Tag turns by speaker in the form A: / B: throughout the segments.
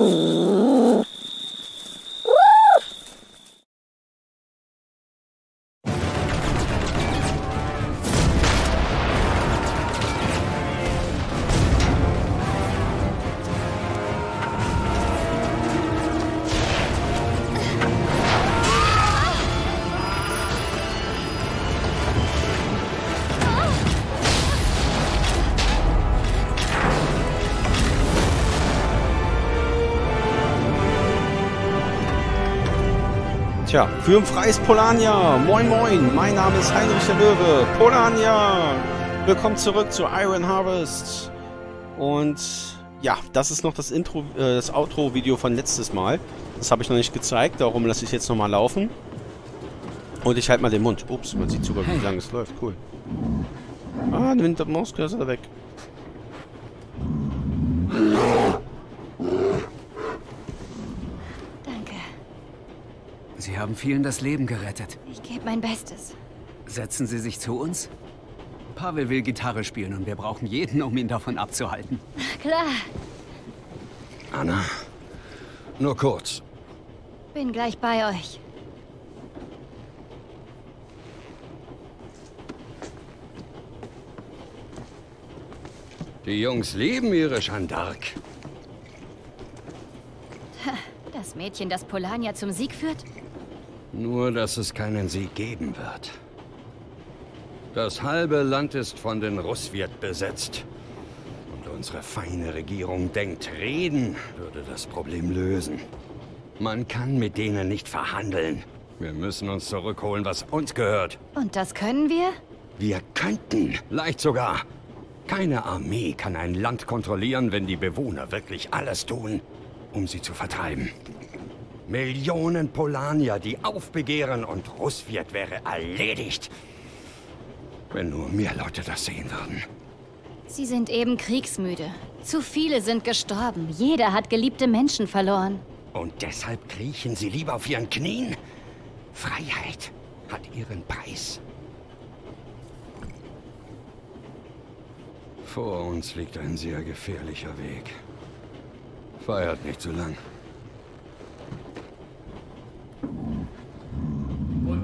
A: Ooh. Tja, für ein freies Polania. Moin moin, mein Name ist Heinrich der Löwe. Polania. Willkommen zurück zu Iron Harvest. Und ja, das ist noch das Intro, äh, das Outro-Video von letztes Mal. Das habe ich noch nicht gezeigt, darum lasse ich jetzt nochmal laufen. Und ich halte mal den Mund. Ups, man sieht sogar, wie lange es läuft. Cool. Ah, der Wintermauscursor weg.
B: Danke.
C: Sie haben vielen das Leben gerettet.
B: Ich gebe mein Bestes.
C: Setzen Sie sich zu uns? Pavel will Gitarre spielen und wir brauchen jeden, um ihn davon abzuhalten.
B: Klar,
D: Anna, nur kurz.
B: bin gleich bei euch.
D: Die Jungs lieben ihre Jeanne d'Arc.
B: Das Mädchen, das Polania zum Sieg führt?
D: Nur, dass es keinen Sieg geben wird. Das halbe Land ist von den Russwirt besetzt. Und unsere feine Regierung denkt, reden würde das Problem lösen. Man kann mit denen nicht verhandeln. Wir müssen uns zurückholen, was uns gehört.
B: Und das können wir?
D: Wir könnten, leicht sogar. Keine Armee kann ein Land kontrollieren, wenn die Bewohner wirklich alles tun, um sie zu vertreiben. Millionen Polanier, die aufbegehren und Russwirt wäre erledigt. Wenn nur mehr Leute das sehen würden.
B: Sie sind eben kriegsmüde. Zu viele sind gestorben. Jeder hat geliebte Menschen verloren.
D: Und deshalb kriechen sie lieber auf ihren Knien? Freiheit hat ihren Preis. Vor uns liegt ein sehr gefährlicher Weg. Feiert nicht zu lang.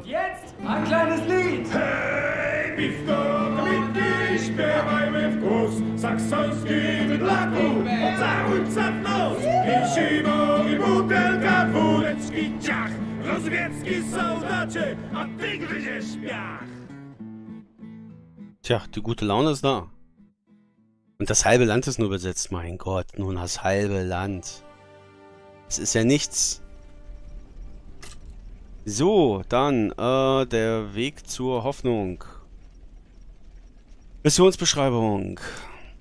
E: Und jetzt ein kleines Lied.
F: Hej, piwko, kobiety, śpiewajmy w głos. Saksoński bydlaku, pocałujcie w nos. Pięsimo i butelka wódeczki, ciach. Rozwiecki soldacie, a ty gryziesz piach.
A: Tja, die gute Laune ist da. Und das halbe Land ist nur besetzt. Mein Gott, nun das halbe Land. Es ist ja nichts. So, dann äh, der Weg zur Hoffnung. Missionsbeschreibung.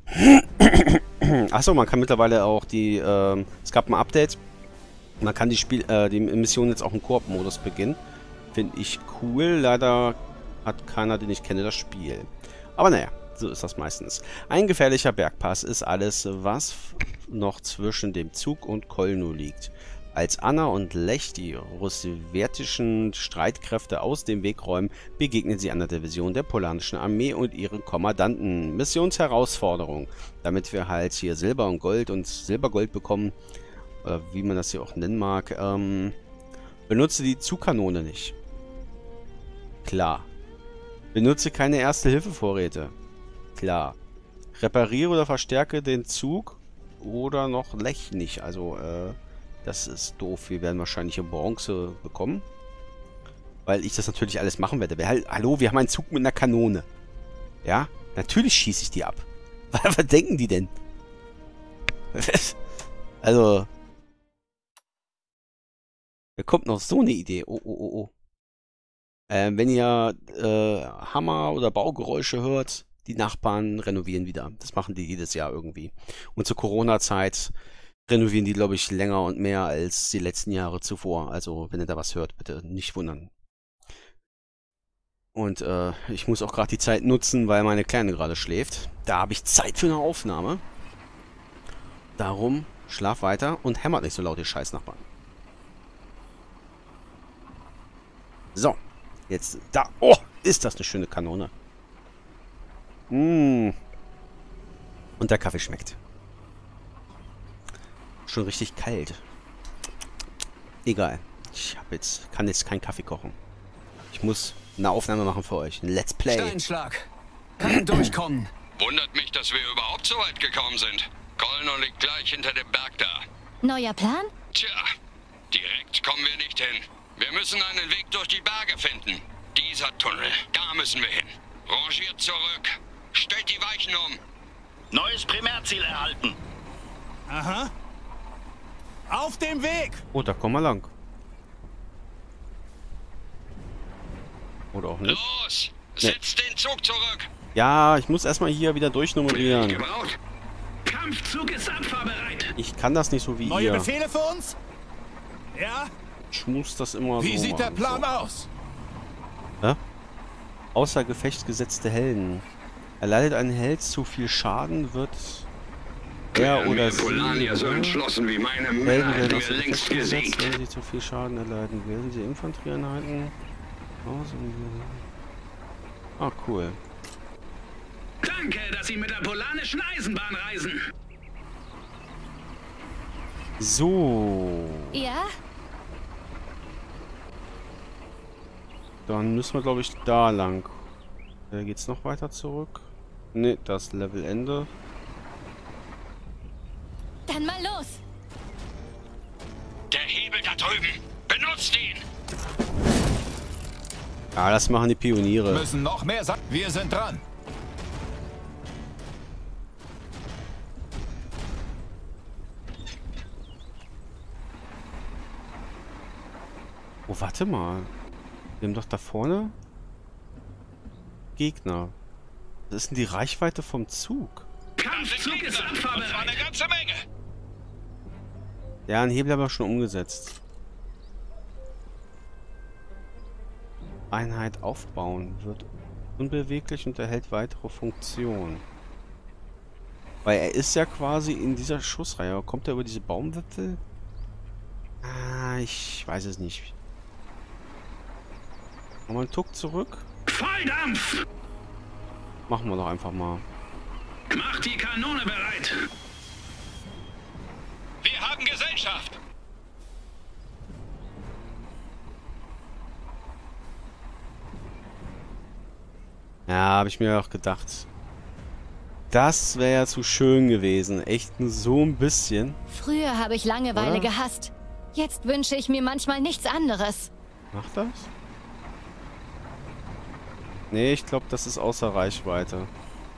A: Achso, man kann mittlerweile auch die, ähm, es gab ein Update. Man kann die, Spiel, äh, die Mission jetzt auch im Koop-Modus beginnen. Finde ich cool. Leider hat keiner, den ich kenne, das Spiel. Aber naja, so ist das meistens. Ein gefährlicher Bergpass ist alles, was noch zwischen dem Zug und Kolno liegt. Als Anna und Lech die russwertischen Streitkräfte aus dem Weg räumen, begegnen sie einer Division der polanischen Armee und ihren Kommandanten. Missionsherausforderung. Damit wir halt hier Silber und Gold und Silbergold bekommen, oder wie man das hier auch nennen mag, ähm, benutze die Zugkanone nicht. Klar. Benutze keine Erste-Hilfe-Vorräte. Klar. Repariere oder verstärke den Zug oder noch Lech nicht. Also, äh, das ist doof. Wir werden wahrscheinlich hier Bronze bekommen. Weil ich das natürlich alles machen werde. Hallo, wir haben einen Zug mit einer Kanone. Ja? Natürlich schieße ich die ab. Was denken die denn? also... Da kommt noch so eine Idee. Oh, oh, oh, oh. Ähm, wenn ihr äh, Hammer oder Baugeräusche hört, die Nachbarn renovieren wieder. Das machen die jedes Jahr irgendwie. Und zur Corona-Zeit renovieren die, glaube ich, länger und mehr als die letzten Jahre zuvor. Also, wenn ihr da was hört, bitte nicht wundern. Und äh, ich muss auch gerade die Zeit nutzen, weil meine Kleine gerade schläft. Da habe ich Zeit für eine Aufnahme. Darum schlaf weiter und hämmert nicht so laut, ihr Scheißnachbarn. So, jetzt da. Oh, ist das eine schöne Kanone. Mmh. Und der Kaffee schmeckt. Schon richtig kalt. Egal. Ich hab jetzt, kann jetzt keinen Kaffee kochen. Ich muss eine Aufnahme machen für euch. Ein Let's Play.
C: Steinschlag. Kann durchkommen.
D: Wundert mich, dass wir überhaupt so weit gekommen sind. Kolno liegt gleich hinter dem Berg da.
B: Neuer Plan?
D: Tja, direkt kommen wir nicht hin. Wir müssen einen Weg durch die Berge finden. Dieser Tunnel, da müssen wir hin. Rangiert zurück. Stellt die Weichen um.
G: Neues Primärziel erhalten.
E: Aha. Auf dem Weg!
A: Oh, da kommen wir lang. Oder auch nicht.
D: Los! Setzt den Zug zurück!
A: Ja, ich muss erstmal hier wieder durchnummerieren.
D: Gebraucht?
G: Kampfzug ist abfahrbereit.
A: Ich kann das nicht so wie
E: Neue
A: ihr.
E: Befehle für uns? Ja?
A: Ich muss das immer
E: Wie
A: so
E: sieht der. Plan aus?
A: Hä? Außer Gefecht gesetzte Helden. Erleidet ein Held zu viel Schaden, wird er oder
D: wir
A: sie
D: Polanier so entschlossen wie meine Männer,
A: werden
D: hätten wir längst gesiegt.
A: wenn sie zu viel Schaden erleiden. Wählen sie Infanterieeinheiten aus Ah, cool.
G: Danke, dass Sie mit der polanischen Eisenbahn reisen.
A: So,
B: Ja?
A: dann müssen wir, glaube ich, da lang. Äh, geht's noch weiter zurück? Ne, das Levelende.
B: Dann mal los!
D: Der Hebel da drüben! Benutzt ihn!
A: Ja, das machen die Pioniere.
E: Müssen noch mehr sein. Wir sind dran.
A: Oh, warte mal. Wir haben doch da vorne Gegner. Was ist denn die Reichweite vom Zug?
G: Kampfzug ist abfahrbereit.
D: ganze Menge!
A: Ja, ein Hebel haben wir schon umgesetzt. Einheit aufbauen wird unbeweglich und erhält weitere Funktionen. Weil er ist ja quasi in dieser Schussreihe. Kommt er über diese Baumwipfel? Ah, ich weiß es nicht. Nochmal einen Tuck zurück.
G: Volldampf!
A: Machen wir doch einfach mal.
G: Macht die Kanone bereit.
D: Haben Gesellschaft!
A: Ja, habe ich mir auch gedacht. Das wäre ja zu schön gewesen. Echt nur so ein bisschen.
B: Früher habe ich Langeweile
A: Oder?
B: gehasst. Jetzt wünsche ich mir manchmal nichts anderes.
A: Macht das? Nee, ich glaube, das ist außer Reichweite.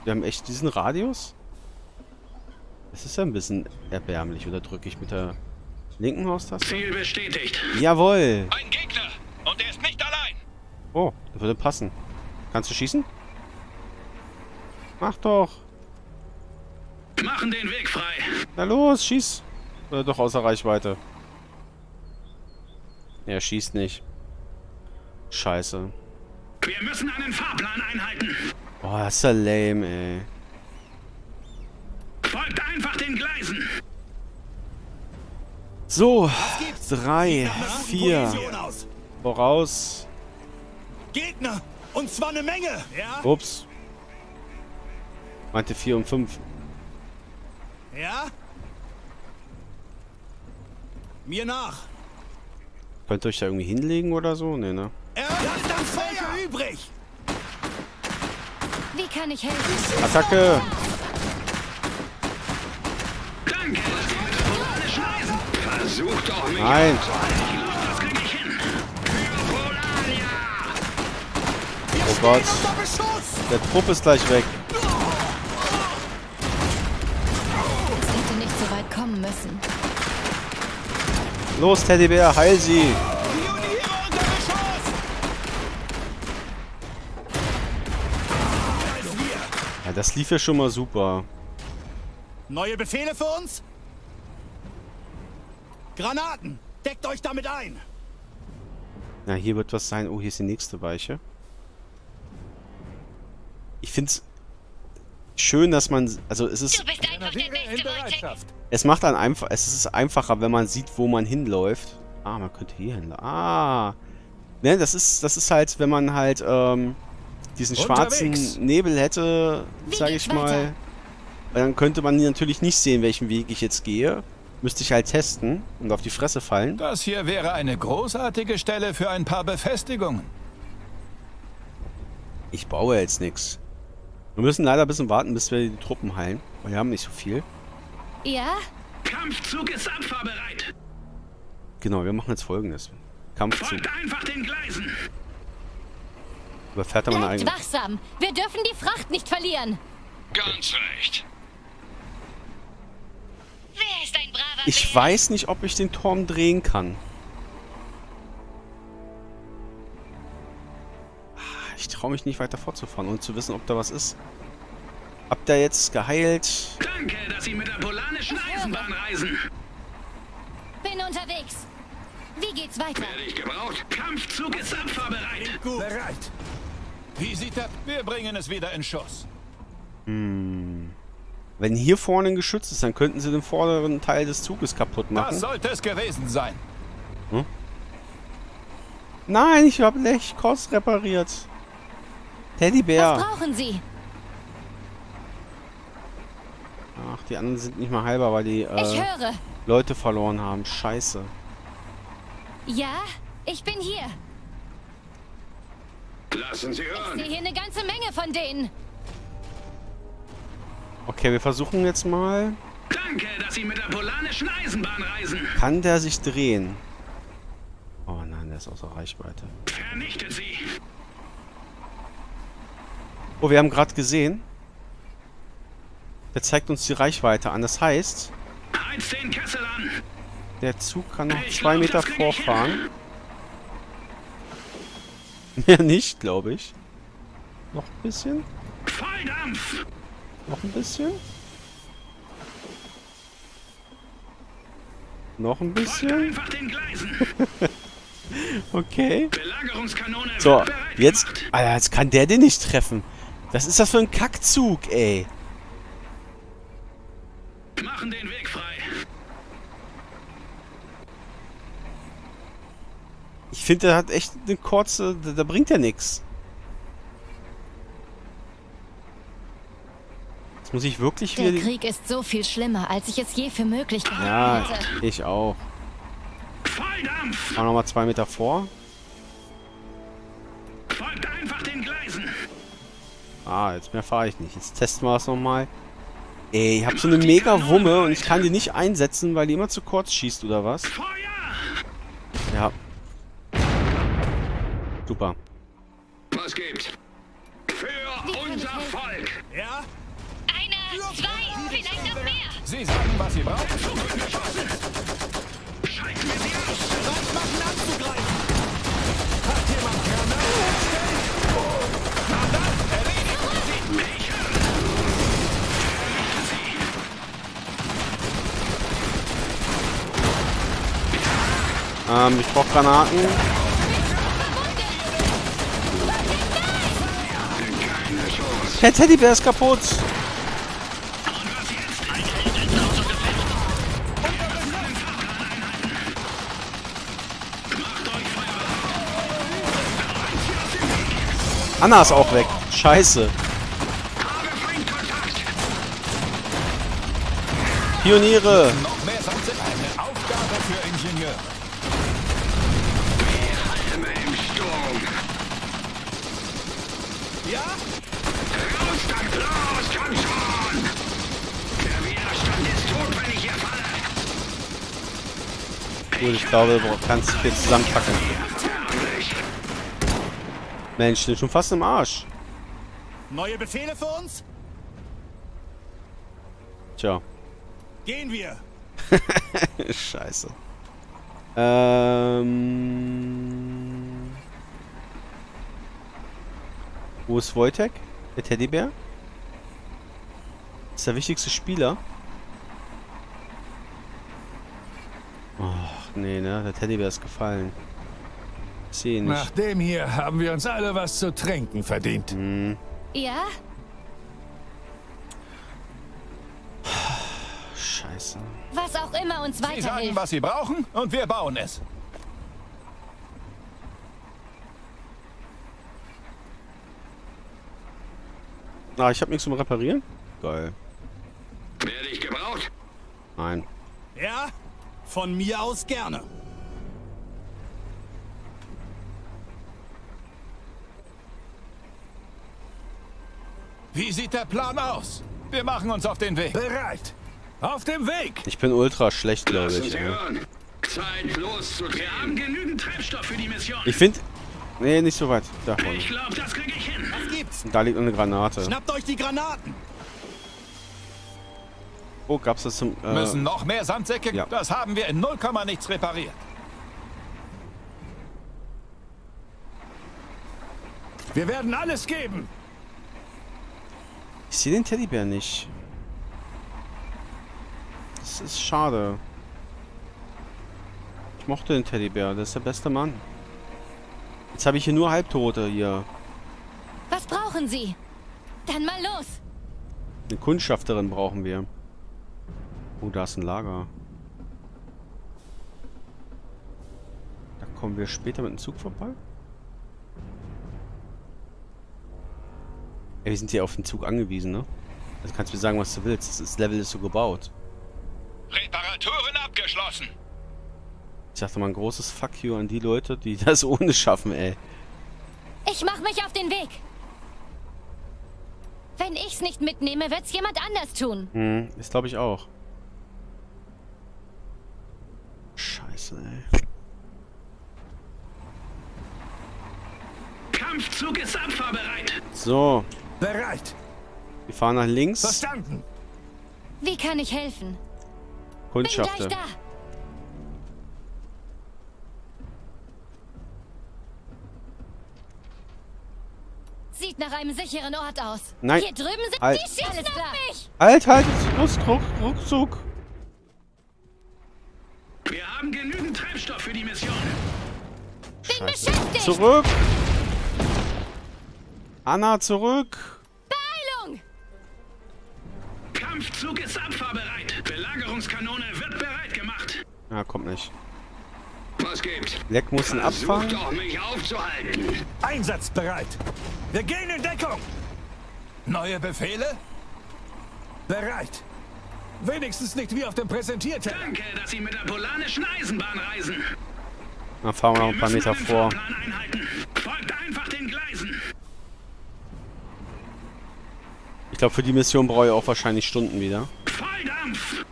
A: Wir haben echt diesen Radius? Das ist ja ein bisschen erbärmlich. Oder drücke ich mit der linken Maustaste?
G: Ziel bestätigt.
A: Jawohl!
D: Ein Gegner! Und er ist nicht allein!
A: Oh, das würde passen. Kannst du schießen? Mach doch!
G: Machen den Weg frei.
A: Na los, schieß! Oder doch außer Reichweite? Er schießt nicht. Scheiße.
G: Wir müssen einen Fahrplan einhalten.
A: Boah, das ist ja lame, ey.
G: Den Gleisen.
A: So, drei, vier, voraus.
E: Gegner! Und zwar eine Menge! Ja?
A: Ups. Meinte vier und fünf.
E: Ja? Mir nach!
A: Könnt ihr euch da irgendwie hinlegen oder so? Nee, ne?
E: Er hat das Feuer übrig!
B: Wie kann ich helfen?
A: Attacke!
G: Danke, dass Sie mit der polanischen
D: Versucht doch mich
A: Nein! Oh Gott. Der Trupp ist gleich weg.
B: Es hätte nicht so weit kommen müssen.
A: Los, Teddybär, heil sie! Ja, das lief ja schon mal super.
E: Neue Befehle für uns? Granaten! Deckt euch damit ein!
A: Na, hier wird was sein. Oh, hier ist die nächste Weiche. Ich find's schön, dass man... Also, es ist...
B: bist einfach der
E: in Bereitschaft!
A: Es macht dann einfach... Es ist einfacher, wenn man sieht, wo man hinläuft. Ah, man könnte hier hin. Ah. Ne, das ist... Das ist halt, wenn man halt, ähm... Diesen schwarzen
E: Unterwegs.
A: Nebel hätte,
B: Wie
A: sag
B: geht's
A: ich mal... Dann könnte man natürlich nicht sehen, welchen Weg ich jetzt gehe. Müsste ich halt testen und auf die Fresse fallen.
E: Das hier wäre eine großartige Stelle für ein paar Befestigungen.
A: Ich baue jetzt nichts. Wir müssen leider ein bisschen warten, bis wir die Truppen heilen. Wir haben nicht so viel.
B: Ja?
G: Kampfzug ist abfahrbereit.
A: Genau, wir machen jetzt folgendes. Kampfzug.
G: Folgt einfach den Gleisen.
A: Überfährt er meine eigene...
B: wachsam. Wir dürfen die Fracht nicht verlieren.
D: Ganz recht.
B: Wer ist ein
A: Ich weiß nicht, ob ich den Turm drehen kann. Ah, Ich traue mich nicht weiter fortzufahren, ohne zu wissen, ob da was ist. Habt ihr jetzt geheilt?
G: Danke, dass Sie mit der polanischen Eisenbahn reisen.
B: Bin unterwegs. Wie geht's weiter?
G: Werde ich gebraucht? Kampfzug ist abfahrbereit.
E: Gut. Bereit. Wie sieht das? Wir bringen es wieder in Schuss.
A: Wenn hier vorne ein Geschütz ist, dann könnten sie den vorderen Teil des Zuges kaputt
E: Das
A: machen.
E: sollte es gewesen sein.
A: Nein, ich habe Lechkos repariert. Teddybär.
B: Was brauchen Sie?
A: Ach, die anderen sind nicht mal halber, weil die
B: Ich
A: äh. Leute verloren haben. Scheiße.
B: Ja, ich bin hier.
D: Lassen Sie
B: Ich
D: hören.
B: sehe hier eine ganze Menge von denen.
A: Okay, wir versuchen jetzt mal.
G: Danke, dass Sie mit der polanischen Eisenbahn reisen.
A: Kann der sich drehen? Oh nein, der ist außer Reichweite.
G: Vernichtet sie.
A: Oh, wir haben gerade gesehen. Der zeigt uns die Reichweite an. Das heißt,
G: Heiz den Kessel an.
A: der Zug kann noch
G: Ich
A: zwei
G: glaub,
A: Meter vorfahren. Mehr nicht, glaube ich. Noch ein bisschen.
G: Volldampf.
A: Noch ein bisschen. Noch ein bisschen. Okay. So, jetzt... Alter, jetzt kann der den nicht treffen. Was ist das für ein Kackzug, ey?
G: Machen den Weg frei.
A: Ich finde, der hat echt eine kurze... Da, da bringt er nix. Jetzt muss ich wirklich
B: Der
A: wieder... Die
B: Krieg ist so viel schlimmer, als ich es je für möglich gehalten
A: ja,
B: hätte.
A: ich auch.
G: Volldampf.
A: Fahr nochmal zwei Meter vor.
G: Folgt einfach den Gleisen.
A: Ah, jetzt mehr fahre ich nicht. Jetzt testen wir es nochmal. Ey, ich hab so eine mega Wumme und ich kann die nicht einsetzen, weil die immer zu kurz schießt, oder was?
G: Feuer.
A: Ja. Super.
D: Was gibt's?
G: Für unser? Volk.
E: Ja? Sie sagen, was Sie brauchen.
G: Schalten wir sie aus.
E: Bereit machen, anzugreifen. Hat jemand Granaten hergestellt? Na dann, erledigen Sie.
A: Ähm, ich brauche Granaten. Der Teddybär ist kaputt. Ist
D: tot, wenn ich hier falle.
A: Gut, ich glaube, du kannst jetzt zusammenpacken. Mensch, den schon fast im Arsch.
E: Neue Befehle für uns?
A: Tja.
E: Gehen wir.
A: Scheiße. Ähm. Wo ist Wojtek? Der Teddybär? Ist der wichtigste Spieler? Ach, nee, ne? Der Teddybär ist gefallen. Sehe nicht.
E: Nach dem hier haben wir uns alle was zu trinken verdient.
B: Ja?
A: Scheiße.
B: Was auch immer uns
E: Sie sagen,
B: weiterhilft.
E: was Sie brauchen und wir bauen es.
A: Ah, ich habe nichts zum Reparieren? Geil.
D: Werde ich gebraucht?
A: Nein.
E: Ja? Von mir aus gerne.
F: Wie sieht der Plan aus? Wir machen uns auf den Weg. Bereit. Auf dem Weg.
A: Ich bin ultra schlecht, glaube ich.
G: Zeit loszudrehen. Wir haben genügend Treibstoff für die Mission.
A: Ich finde... Nee, nicht so weit. Da vorne.
G: Ich glaube, das kriege ich hin.
E: Was gibt's?
A: Da liegt eine Granate.
E: Schnappt euch die Granaten.
A: Oh, gab's das zum... Äh,
F: Müssen noch mehr Sandsäcke?
A: ja.
F: Das haben wir in 0, nichts repariert. Wir werden alles geben.
A: Ich sehe den Teddybär nicht. Das ist schade. Ich mochte den Teddybär, das ist der beste Mann. Jetzt habe ich hier nur Halbtote hier.
B: Was brauchen Sie? Dann mal los.
A: Eine Kundschafterin brauchen wir. Oh, da ist ein Lager. Da kommen wir später mit dem Zug vorbei. Ey, wir sind hier auf den Zug angewiesen, ne? Also kannst du mir sagen, was du willst. Das Level ist so gebaut.
F: Reparaturen abgeschlossen.
A: Ich dachte mal ein großes Fuck you an die Leute, die das ohne schaffen, ey.
B: Ich mach mich auf den Weg. Wenn ich's nicht mitnehme, wird's jemand anders tun.
A: Hm, das glaube ich auch. Scheiße, ey.
G: Kampfzug ist abfahrbereit.
A: So,
F: Bereit.
A: wir fahren nach links.
F: Verstanden.
B: Wie kann ich helfen? Bin gleich
A: Kundschafter.
B: da. Sieht nach einem sicheren Ort aus.
A: Nein.
B: Hier drüben sind
A: Halt.
B: die schießen auf mich.
A: Halt, halt, ruckzuck.
G: Wir haben genügend Treibstoff für die Mission.
B: Bin
A: Scheiße.
B: beschäftigt.
A: Zurück! Anna, zurück!
B: Beeilung.
G: Kampfzug ist abfahrbereit. Belagerungskanone wird bereit gemacht.
A: Ja, kommt nicht.
G: Was gibt's?
A: Leck muss ihn abfangen.
G: doch, mich aufzuhalten.
F: Einsatzbereit. Wir gehen in Deckung. Neue Befehle? Bereit. Wenigstens nicht wie auf dem Präsentierteller.
G: Danke, dass Sie mit der polanischen Eisenbahn reisen.
A: Dann fahren wir noch ein paar Meter vor.
G: Einhalten.
A: Ich glaube, für die Mission brauche ich auch wahrscheinlich Stunden wieder.
G: Volldampf!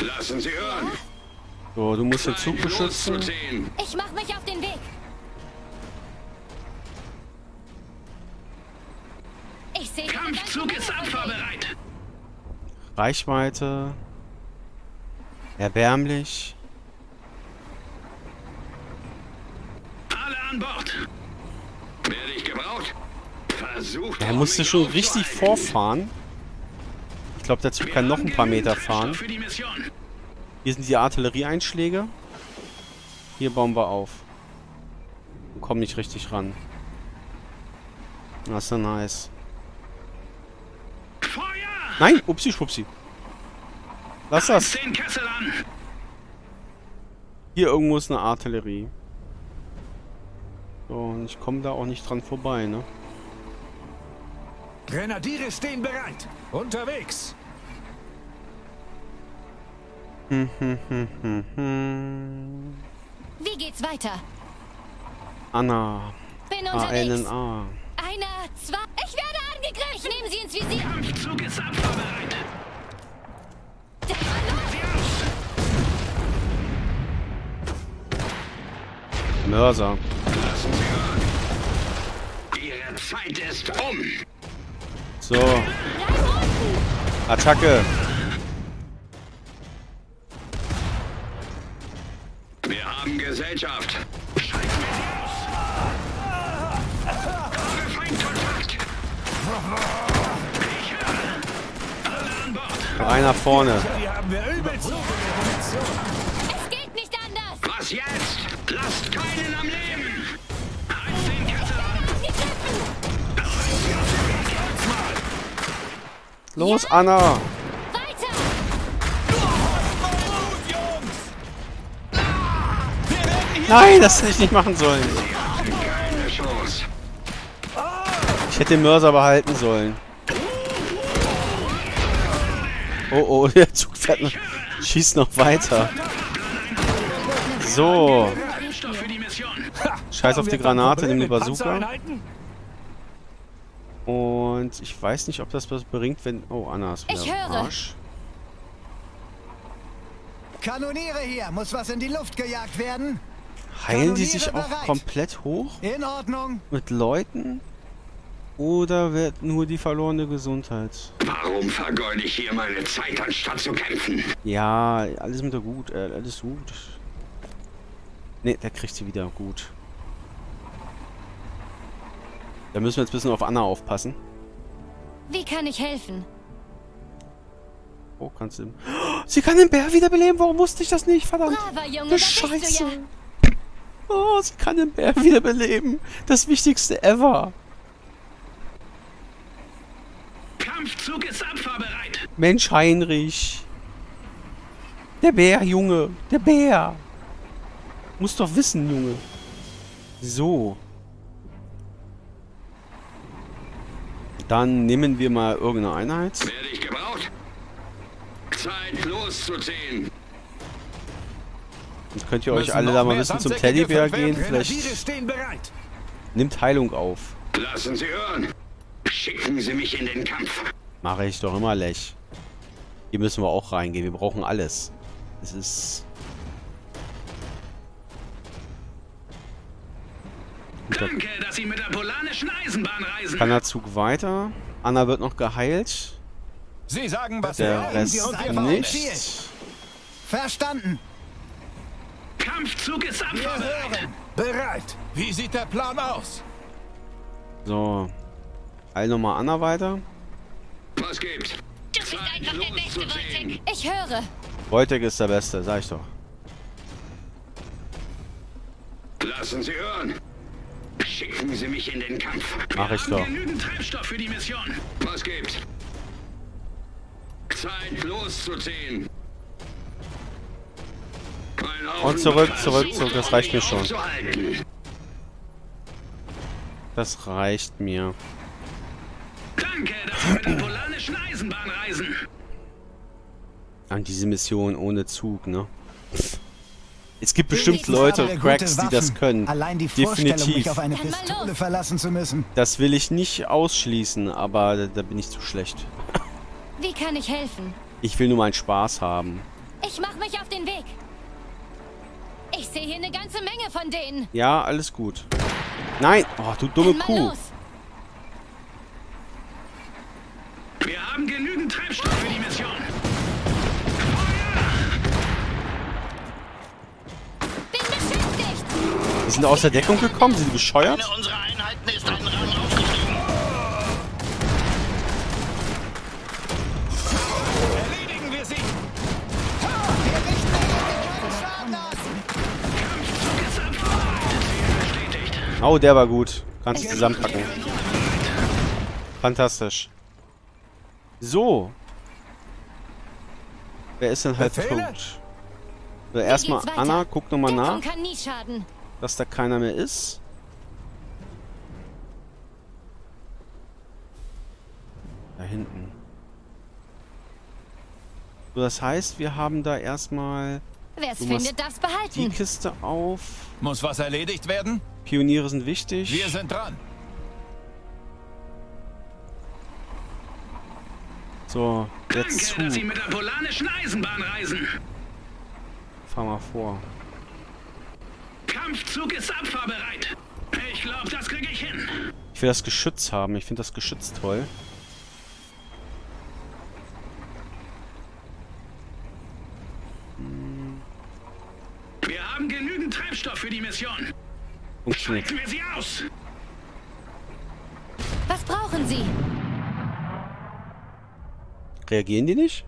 G: Lassen Sie hören.
A: So, du musst den Zug beschützen.
B: Ich mach mich auf den Weg. Ich sehe
G: Kampfzug ist abfahrbereit.
A: Reichweite. Erbärmlich.
G: Alle an Bord. Werde ich gebraucht?
A: Er musste schon richtig vorfahren. Ich glaube, der Zug kann noch ein paar Meter fahren. Hier sind die Artillerieeinschläge. Hier bauen wir auf. Und kommen nicht richtig ran. Das ist ja nice. Nein, upsi schwupsi. Lass das. Hier irgendwo ist eine Artillerie. So, und ich komme da auch nicht dran vorbei, ne?
F: Grenadiere stehen bereit. Unterwegs.
A: Hm, hm, hm, hm, hm.
B: Wie geht's weiter?
A: Anna.
B: Bin unterwegs.
A: A-N-N-A.
B: Einer, zwei. Ich werde angegriffen. Nehmen Sie ins Visier.
G: Kampfzug ist
B: los.
A: Mörser.
G: Lassen Sie hören. Ihre Zeit ist um.
A: So. Attacke.
G: Wir haben Gesellschaft. Scheiß mir aus. Feindkontakt. Ich höre. Alle an Bord.
A: Noch einer vorne.
F: Hier haben wir übel zu.
B: Es geht nicht anders.
G: Was jetzt?
A: Los, Anna.
B: Weiter.
A: Nein, das hätte ich nicht machen sollen. Ich hätte den Mörser behalten sollen. Oh, oh, der Zug fährt noch, schießt noch weiter. So. Scheiß auf die Granate, nimm die Bazooka. Und ich weiß nicht, ob das was bringt, wenn... Oh, Anna ist wieder
B: Ich
A: am
B: höre.
A: Arsch.
H: Kanoniere hier! Muss was in die Luft gejagt werden?
A: Heilen die sich
H: Kanoniere
A: auch
H: bereit.
A: komplett hoch
H: In Ordnung.
A: mit Leuten? Oder wird nur die verlorene Gesundheit?
G: Warum vergeude ich hier meine Zeit, anstatt zu kämpfen?
A: Ja, alles mit der gut, äh, alles gut. Ne, der kriegt sie wieder gut. Da müssen wir jetzt ein bisschen auf Anna aufpassen.
B: Wie kann ich helfen?
A: Oh, kannst du... Sie kann den Bär wiederbeleben, warum wusste ich das nicht? Verdammt.
B: Braver Junge,
A: Du
B: da bist du
A: Scheiße.
B: ja.
A: Oh, sie kann den Bär wiederbeleben. Das Wichtigste ever.
G: Kampfzug ist abfahrbereit.
A: Mensch, Heinrich. Der Bär, Junge. Der Bär. Muss doch wissen, Junge. So. Dann nehmen wir mal irgendeine Einheit.
G: Werde ich gebraucht? Zeit loszuziehen.
A: Jetzt könnt ihr
F: Müssen
A: euch alle da mal ein bisschen zum Teddybär gehen. Vielleicht
F: stehen bereit.
A: nimmt Heilung auf.
G: Lassen Sie hören. Schicken Sie mich in den Kampf.
A: Mache ich doch immer lech. Hier müssen wir auch reingehen. Wir brauchen alles. Es ist...
G: Danke, dass Sie mit der polanischen Eisenbahn reisen.
A: Kannerzug weiter. Anna wird noch geheilt.
F: Sie sagen, was
A: Der
F: wir
A: Rest nicht.
H: Verstanden.
G: Kampfzug ist
H: Wir
G: abfahrbereit.
H: hören.
F: Bereit. Wie sieht der Plan aus?
A: So. Heil nochmal Anna weiter.
G: Was gibt's?
B: Du bist einfach der Beste. Wojtek. Ich höre.
A: Wojtek ist der Beste, sag ich doch.
G: Lassen Sie hören. Schicken Sie mich in den Kampf.
A: Mach ich doch.
G: genügend Treibstoff für die Mission. Was gibt's? Zeit loszuziehen.
A: Und zurück, zurück, zurück, das reicht mir schon. Das reicht mir.
G: Danke, dass Sie mit der polanischen Eisenbahn reisen.
A: An diese Mission ohne Zug, ne? Es gibt bestimmt Leute,
H: habe
A: Cracks, die das können.
H: Allein die Vorstellung,
A: Definitiv.
H: mich auf eine
B: Dann mal
H: Pistole
B: los.
H: verlassen zu müssen.
A: Das will ich nicht ausschließen, aber da, da bin ich zu schlecht.
B: Wie kann ich helfen?
A: Ich will nur meinen Spaß haben.
B: Ich mach mich auf den Weg. Ich sehe hier eine ganze Menge von denen.
A: Ja, alles gut. Nein! Oh, du dumme Kuh.
B: los.
G: Wir haben genügend Treibstoff für die Mission.
B: Bin beschäftigt.
A: Die sind aus der Deckung gekommen? Sind die bescheuert? Oh, der war gut. Kannst du zusammenpacken. Fantastisch. So. Wer ist denn halt tot? So, erstmal? Anna, guck nochmal nach,
B: kann nie schaden.
A: Dass da keiner mehr ist. Da hinten. So, das heißt, wir haben da erstmal
B: Wer es
A: Du musst
B: findet, darf's
A: die
B: behalten.
A: Kiste auf.
F: Muss was erledigt werden?
A: Pioniere sind wichtig.
F: Wir sind dran.
A: So, jetzt
G: Danke, dass Sie
A: Zug.
G: mit der polanischen Eisenbahn reisen.
A: Fahr mal vor.
G: Kampfzug ist abfahrbereit. Ich glaube, das kriege ich hin.
A: Ich will das Geschütz haben. Ich finde das Geschütz toll.
G: Wir haben genügend Treibstoff für die Mission.
A: Funktioniert.
G: Schalten wir sie aus.
B: Was brauchen Sie?
A: Reagieren die nicht?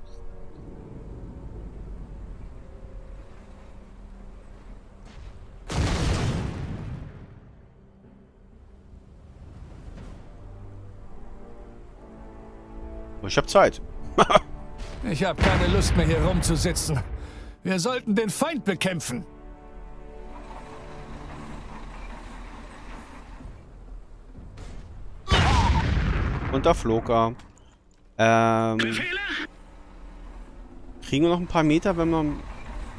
A: Ich hab Zeit.
F: Ich habe keine Lust mehr hier rumzusitzen. Wir sollten den Feind bekämpfen.
A: Und da flog er. Ähm,
G: Befehle?
A: Kriegen wir noch ein paar Meter, wenn wir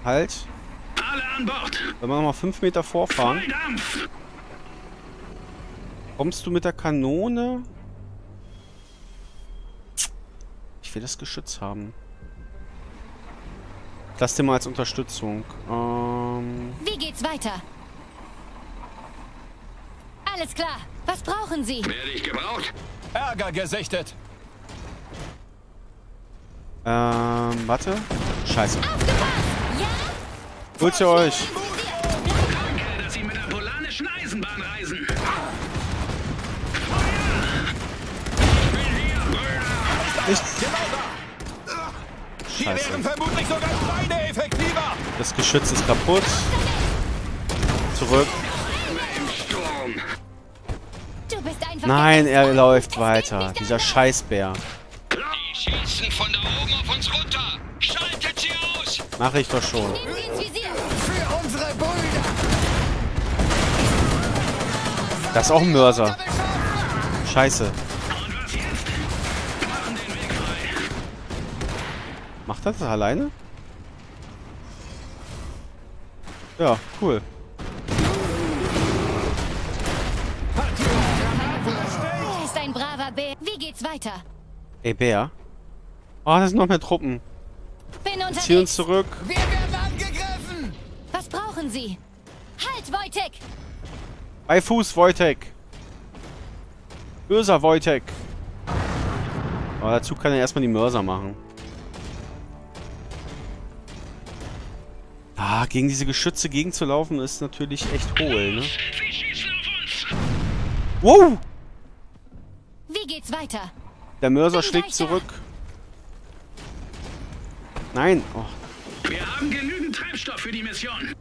A: halt,
G: Alle an Bord.
A: wenn wir noch mal fünf Meter vorfahren? Kommst du mit der Kanone? Will das Geschütz haben. Lass dir mal als Unterstützung. Ähm,
B: Wie geht's weiter? Alles klar. Was brauchen Sie?
G: Werde ich gebraucht?
F: Ärger gesichtet.
A: ähm, warte. Scheiße.
B: Aufgepasst! Ja?
A: Holt ihr euch.
G: Danke, dass Sie mit der polanischen Eisenbahn
A: Nicht. Scheiße. Das Geschütz ist kaputt. Zurück. Nein, er läuft weiter. Dieser. Scheißbär.
G: Die schießen von da oben auf uns runter. Schaltet sie aus.
A: Mache ich doch schon. Das ist auch ein Mörser. Scheiße. Er das alleine? Ja, cool.
B: Er ist ein braver Bär. Wie geht's weiter?
A: Ey, Bär. Oh, das sind noch mehr Truppen.
B: Bin
A: Zieh uns
B: unterwegs.
A: zurück.
H: Wir werden angegriffen!
B: Was brauchen Sie? Halt, Wojtek!
A: Bei Fuß, Wojtek. Böser Wojtek. Aber dazu kann er erstmal die Mörser machen. Ah, gegen diese Geschütze gegenzulaufen ist natürlich echt hohl, ne?
G: Sie schießen auf uns.
A: Wow!
B: Wie geht's weiter?
A: Der Mörser
B: Bin
A: schlägt zurück. Nein. Oh,
G: Wir haben genügend Treibstoff für die Mission.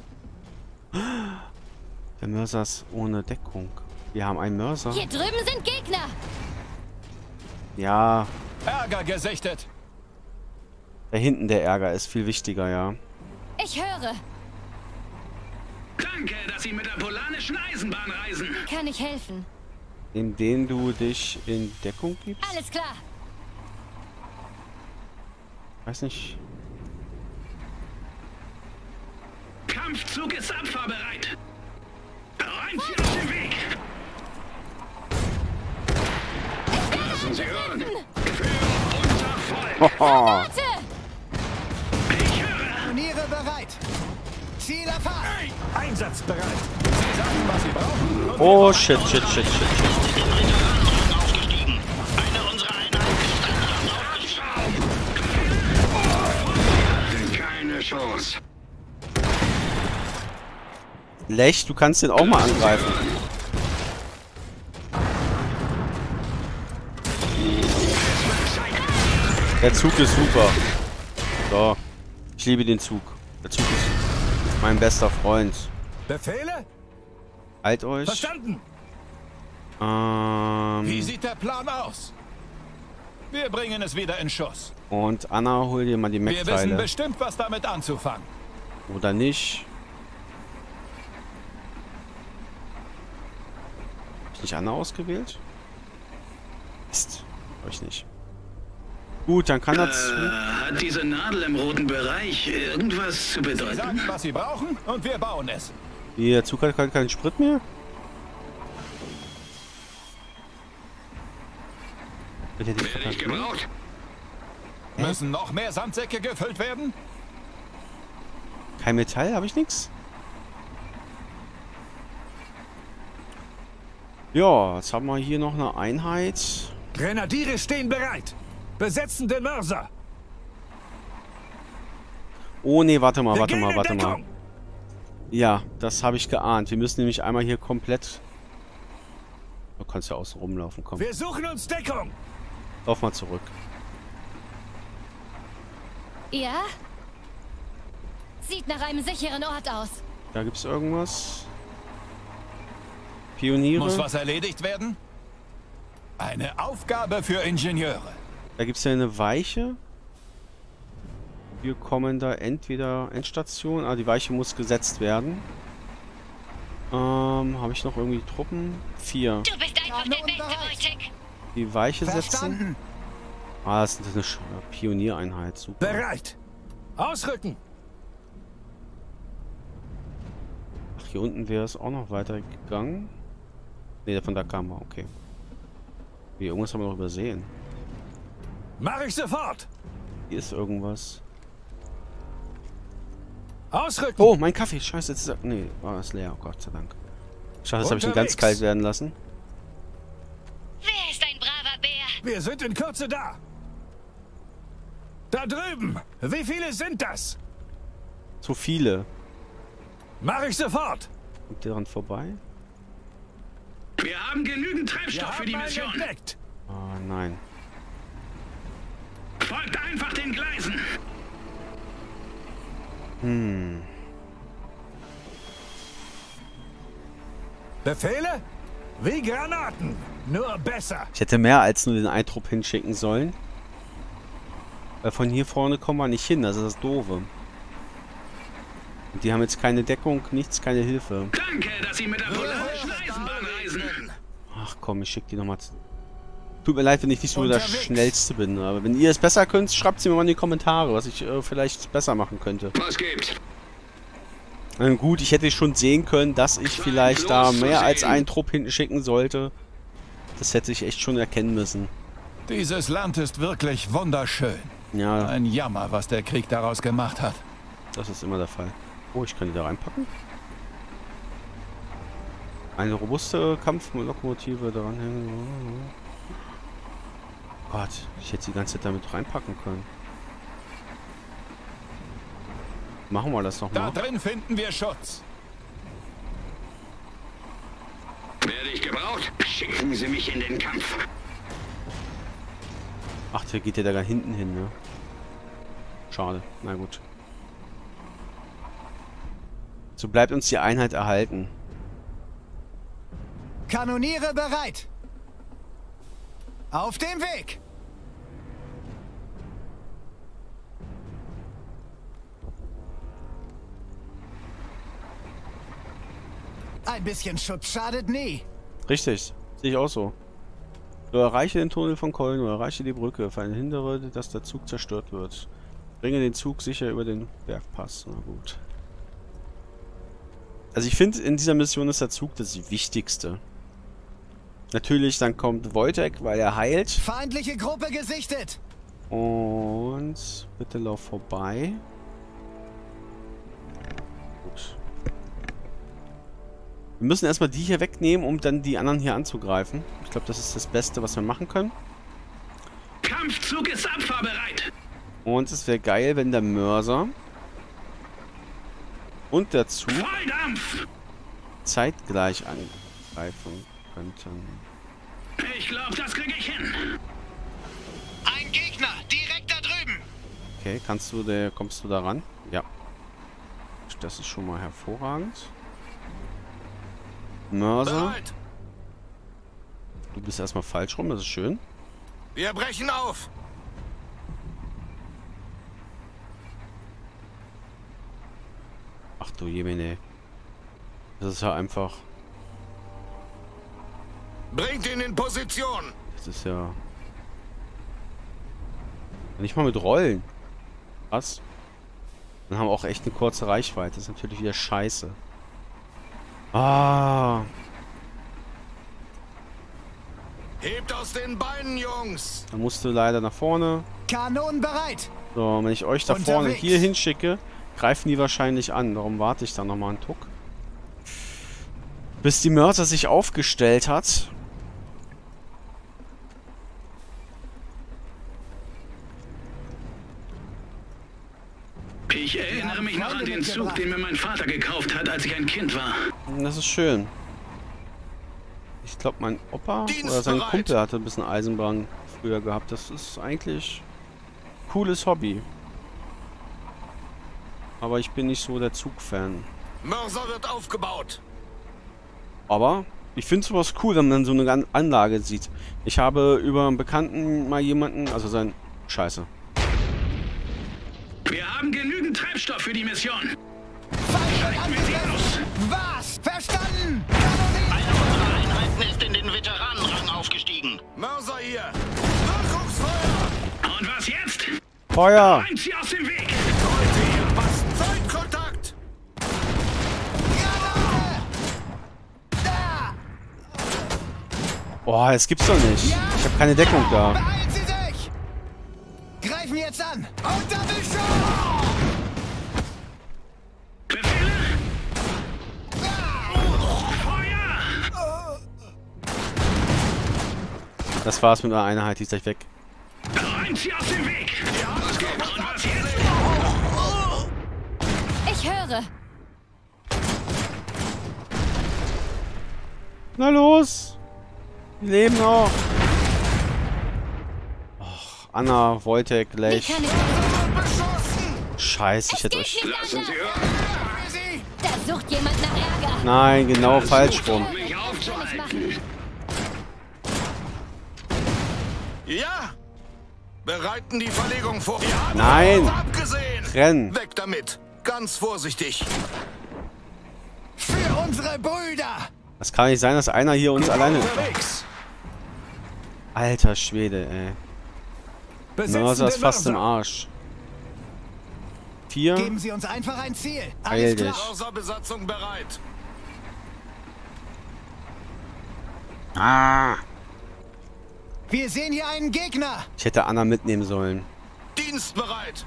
A: der Mörser ist ohne Deckung. Wir haben einen Mörser.
B: Hier drüben sind Gegner.
A: Ja,
F: Ärger gesichtet.
A: da hinten der Ärger ist viel wichtiger, ja.
B: Ich höre.
G: Danke, dass Sie mit der polanischen Eisenbahn reisen.
B: Kann ich helfen?
A: Indem du dich in Deckung gibst?
B: Alles klar.
A: Weiß nicht.
G: Kampfzug ist abfahrbereit. Räumt sie aus dem Weg. Lassen Sie hören. Für unser Volk.
H: Ziel erfasst!
F: Einsatzbereit. Sie sagen, was Sie brauchen.
A: Oh,
F: wir
A: shit, shit, shit, shit, shit.
G: Chance.
A: Lech, du kannst den auch mal angreifen. Der Zug ist super. So. Ich liebe den Zug. Der Zug ist mein bester Freund.
F: Befehle?
A: Halt euch.
F: Verstanden. Wie
A: Ähm,
F: sieht der Plan aus? Wir bringen es wieder in Schuss.
A: und Anna, hol dir mal die
F: Wir wissen
A: Mech-Teile.
F: bestimmt, was damit anzufangen.
A: Oder nicht? Hab ich nicht Anna ausgewählt? Mist. Hab ich nicht. Gut, dann kann das...
G: Äh, hat diese Nadel im roten Bereich irgendwas zu
F: Sie
G: bedeuten?
F: sagen, was Sie brauchen und wir bauen es.
A: Der Zug hat keinen Sprit mehr? Wird der nicht
G: Werde ich
A: verkauft?
G: gebraucht?
F: Müssen noch mehr Sandsäcke gefüllt werden?
A: Kein Metall? Habe ich nichts? Ja, jetzt haben wir hier noch eine Einheit.
F: Grenadiere stehen bereit. Besetzen den Mörser.
A: Oh nee, warte mal, warte mal, warte mal. Ja, das habe ich geahnt. Wir müssen nämlich einmal hier komplett... Du kannst ja außen rumlaufen, komm.
F: Wir suchen uns Deckung.
A: Lauf mal zurück.
B: Ja? Sieht nach einem sicheren Ort aus.
A: Da gibt's irgendwas. Pioniere.
F: Muss was erledigt werden? Eine Aufgabe für Ingenieure.
A: Da gibt's ja eine Weiche. Wir kommen da entweder Endstation. Ah, die Weiche muss gesetzt werden. Ähm, habe ich noch irgendwie Truppen? Vier.
B: Du bist einfach der Beste, Wojtek.
A: Die Weiche setzen.
H: Verstanden!
A: Ah, das ist eine Sch- Pioniereinheit. Super.
F: Bereit. Ausrücken!
A: Ach, hier unten wäre es auch noch weitergegangen. Ne, von da kam er, okay. Wie, irgendwas haben wir noch übersehen.
F: Mach ich sofort!
A: Hier ist irgendwas.
F: Ausrücken!
A: Oh, mein Kaffee. Scheiße, jetzt ist er... Nee, war es leer. Oh Gott sei Dank. Schade, das habe ich ihn ganz kalt werden lassen.
B: Wer ist ein braver Bär?
F: Wir sind in Kürze da! Da drüben! Wie viele sind das?
A: Zu viele.
F: Mach ich sofort!
A: Kommt der dran vorbei?
G: Wir haben genügend
F: Wir
G: Treibstoff für
F: haben
G: die
F: einen
G: Mission.
F: entdeckt!
A: Ah, nein.
G: Folgt einfach den Gleisen.
A: Hm.
F: Befehle? Wie Granaten, nur besser.
A: Ich hätte mehr als nur den Eintrupp hinschicken sollen. Weil von hier vorne kommen wir nicht hin, das ist das Doofe. Und die haben jetzt keine Deckung, nichts, keine Hilfe.
G: Danke, dass Sie mit der polnischen Eisenbahn reisen.
A: Ach komm, ich schick die nochmal zu... Tut mir leid, wenn ich nicht so der. Schnellste bin, aber wenn ihr es besser könnt, schreibt sie mir mal in die Kommentare, was ich äh, vielleicht besser machen könnte.
G: Was gibt's?
A: Na gut, ich hätte schon sehen können, dass ich vielleicht da mehr als einen Trupp hinten schicken sollte. Das hätte ich echt schon erkennen müssen.
F: Dieses Land ist wirklich wunderschön.
A: Ja,
F: Ein Jammer, was der Krieg daraus gemacht hat.
A: das ist immer der Fall. Oh, ich kann die da reinpacken. Eine robuste Kampflokomotive dranhängen. Gott, ich hätte die ganze Zeit damit reinpacken können. Machen wir das
F: Da
A: nochmal.
F: drin finden wir Schutz.
G: Werde ich gebraucht? Schicken Sie mich in den Kampf.
A: Ach, der geht ja da gar hinten hin, ne? Schade. Na gut. So bleibt uns die Einheit erhalten.
H: Kanoniere bereit! Auf dem Weg! Ein bisschen Schutz schadet nie.
A: Richtig. Sehe ich auch so. Du erreiche den Tunnel von Köln, du erreiche die Brücke, verhindere, dass der Zug zerstört wird. Bringe den Zug sicher über den Bergpass. Na gut. Also ich finde, in dieser Mission ist der Zug das Wichtigste. Natürlich, dann kommt Wojtek, weil er heilt.
H: Feindliche Gruppe gesichtet.
A: Und bitte lauf vorbei. Gut. Wir müssen erstmal die hier wegnehmen, um dann die anderen hier anzugreifen. Ich glaube, das ist das Beste, was wir machen können.
G: Kampfzug ist abfahrbereit.
A: Und es wäre geil, wenn der Mörser und der Zug
G: Volldampf.
A: zeitgleich angreifen könnten.
G: Ich glaube, das kriege ich hin.
I: Ein Gegner, direkt da drüben.
A: Okay, kannst du der, kommst du da ran? Ja. Das ist schon mal hervorragend. Mörser,
F: Bereit!
A: du bist erstmal falsch rum, das ist schön.
F: Wir brechen auf!
A: Ach du Jemine. Das ist ja einfach.
F: Bringt ihn in Position!
A: Das ist ja. Nicht mal mit Rollen. Was? Dann haben wir auch echt eine kurze Reichweite. Das ist natürlich wieder scheiße. Ah.
F: Hebt aus den Beinen, Jungs!
A: Da musst du leider nach vorne.
H: Kanonen bereit.
A: So, wenn ich euch da vorne
H: Unterwegs.
A: hier hinschicke, greifen die wahrscheinlich an. Darum warte ich da nochmal einen Tuck. Bis die Mörser sich aufgestellt hat.
G: Ich erinnere mich noch an den Zug, den mir mein Vater gekauft hat, als ich ein Kind war.
A: Das ist schön. Ich glaube, mein Opa oder sein. Kumpel hatte ein bisschen Eisenbahn früher gehabt. Das ist eigentlich cooles Hobby. Aber ich bin nicht so der Zugfan.
F: Mörser wird aufgebaut!
A: Aber ich finde sowas cool, wenn man so eine An- Anlage sieht. Ich habe über einen Bekannten mal jemanden, also sein... Scheiße.
G: Wir haben Brennstoff für die Mission. Schalten.
H: Was? Verstanden!
I: Eine unserer Einheiten ist in den Veteranenrang aufgestiegen.
F: Mörser hier! Nachwuchsfeuer!
G: Und was jetzt?
A: Feuer!
G: Räumt sie aus dem Weg!
A: Boah, es gibt's doch nicht. Ja. Ich habe keine Deckung da.
H: Beeilen Sie sich! Greifen jetzt an! Und
G: Doppelschuss!
A: Das war's mit einer Einheit, die ist gleich weg.
G: Räumt sie aus dem Weg! Was geht? Und was jetzt?
B: Ich höre.
A: Na los! Die leben noch. Och, Anna, Wojtek, Lech. Scheiße, ich hätte euch...
G: Lassen. Sie hören!
B: Da sucht jemand nach Ärger.
A: Nein, genau falsch rum.
G: Mich aufzuhalten!
B: machen?
F: Ja! Bereiten die Verlegung vor. Haben
A: Nein.
F: abgesehen.
A: Renn.
F: Weg damit. Ganz vorsichtig.
H: Für unsere Brüder!
A: Das kann nicht sein, dass einer hier uns alleine...
F: Unterwegs.
A: Alter Schwede, ey. Mörser ist fast im. Arsch. Vier.
H: Geben Sie uns einfach ein Ziel. Alles klar.
F: Mörserbesatzung bereit.
A: Ah!
H: Wir sehen hier einen Gegner.
A: Ich hätte Anna mitnehmen sollen.
F: Dienst bereit.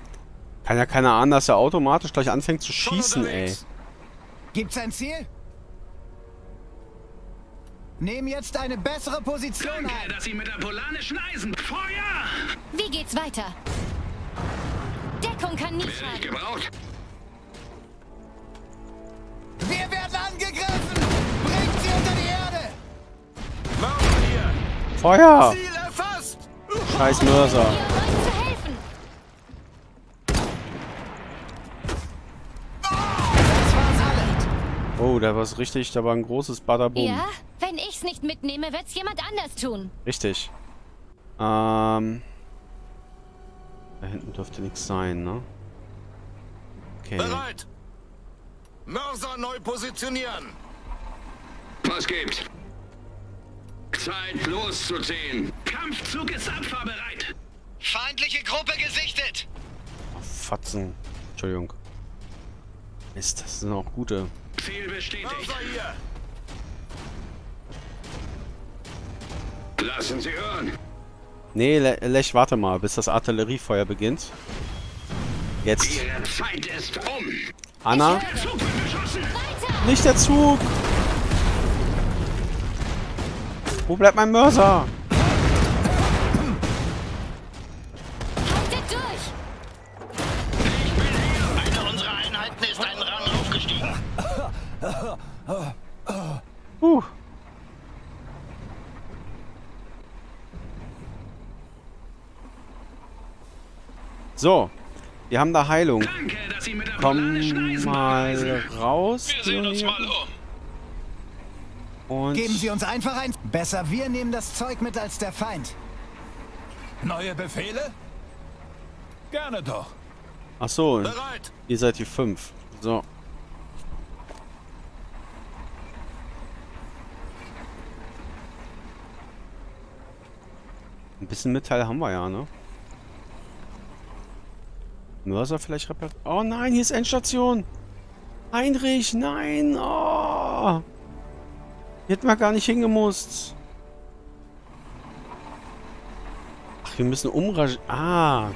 A: Kann ja keiner ahnen, dass er automatisch gleich anfängt zu schießen, ey.
H: Gibt's ein Ziel? Nehmen jetzt eine bessere Position
G: Danke,
H: ein.
G: dass Sie mit der polarischen Eisen... Feuer!
B: Wie geht's weiter? Deckung kann
G: ich
B: schaden.
G: gebraucht?
H: Wir werden angegriffen. Bringt sie unter die Erde.
A: Feuer!
F: Ziel erfasst.
A: Scheiß Mörser. Oh, da war's richtig, da war ein großes Badabum.
B: Ja? Wenn ich's nicht mitnehme, wird's jemand anders tun.
A: Richtig. Ähm. Da hinten dürfte nichts sein, ne? Okay.
F: Bereit. Mörser neu positionieren.
G: Was gibt's? Zeit loszuziehen. Kampfzug ist abfahrbereit.
I: Feindliche Gruppe gesichtet.
A: Fatzen. Entschuldigung. Mist, das sind auch gute.
G: Ziel bestätigt. Lassen Sie hören.
A: Nee, Le Lech, warte mal, bis das Artilleriefeuer beginnt. Jetzt.
G: Ihre Zeit ist um.
A: Anna.
G: Der!
A: Nicht der Zug! Wo bleibt mein Mörser? Puh. So. Wir haben da Heilung.
G: Danke, dass Sie mit der
A: Komm mal raus.
I: Wir sehen uns mal um.
A: Und
H: Geben Sie uns einfach ein. Besser wir nehmen das Zeug mit als der Feind.
F: Neue Befehle? Gerne doch.
A: Ach so,
F: Bereit.
A: ihr seid die fünf. So. Ein bisschen Metall haben wir ja, ne? Mörser vielleicht repariert. Oh nein, hier ist Endstation. Heinrich, nein. Oh. Hätten wir gar nicht hingemusst. Ach, wir müssen umrasch... Ah.